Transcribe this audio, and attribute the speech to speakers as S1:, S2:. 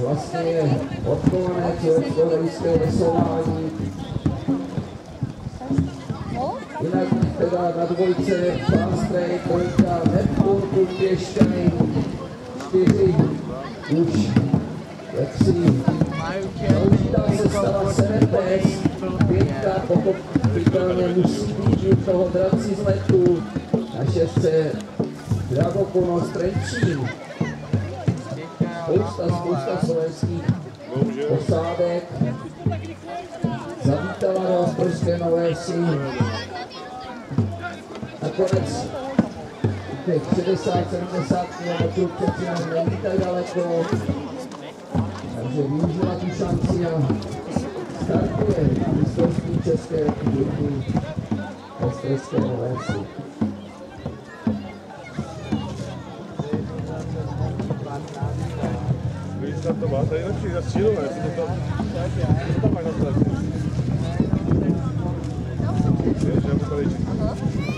S1: vlastně je odchovanec Jordánské vesování. Jinak teda na dvojce Fastray, trojka Neptun, Kupěšťany, čtyři už jaksi Zaužitá sestava Serepes, pětka pochopitelně musí být toho draci z letu, na šestce Dragokono Trenčín. Spousta, spousta slovenských posádek zavítala do Ostrožské Nové Vsi. Nakonec těch 60-70 km přeci nám není tak daleko, takže využila tu šanci a startuje mistrovství České republiky Ostrožské Nové Vsi.
S2: Eu já falei de... uhum.